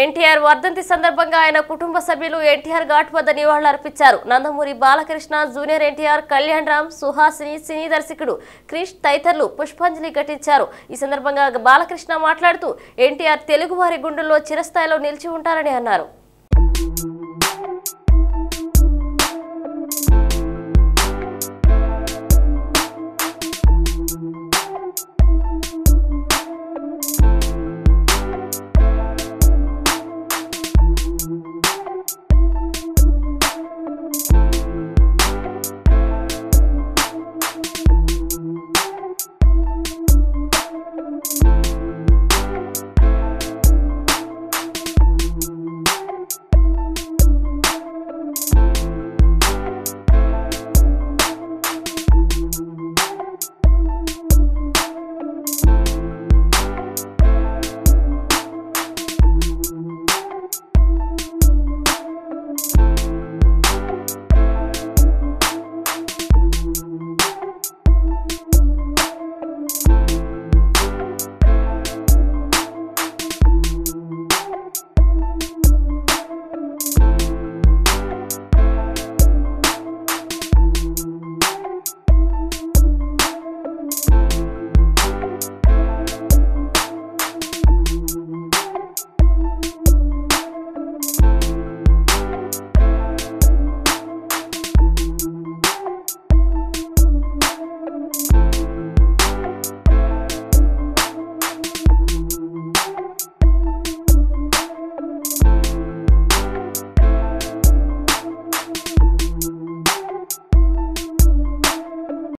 ఎన్టీఆర్ వర్ధంతి సందర్భంగా ఆయన కుటుంబ సభ్యులు ఎన్టీఆర్ ఘాట్ వద్ద నివాళులర్పించారు నందమూరి బాలకృష్ణ జూనియర్ ఎన్టీఆర్ కళ్యాణ్ రామ్ సుహాసిని సినీ దర్శకుడు క్రిష్ తదితరులు పుష్పాంజలి ఘటించారు. ఈ సందర్భంగా బాలకృష్ణ మాట్లాడుతూ ఎన్టీఆర్ తెలుగువారి గుండెల్లో చిరస్థాయిలో నిలిచి ఉంటారని అన్నారు.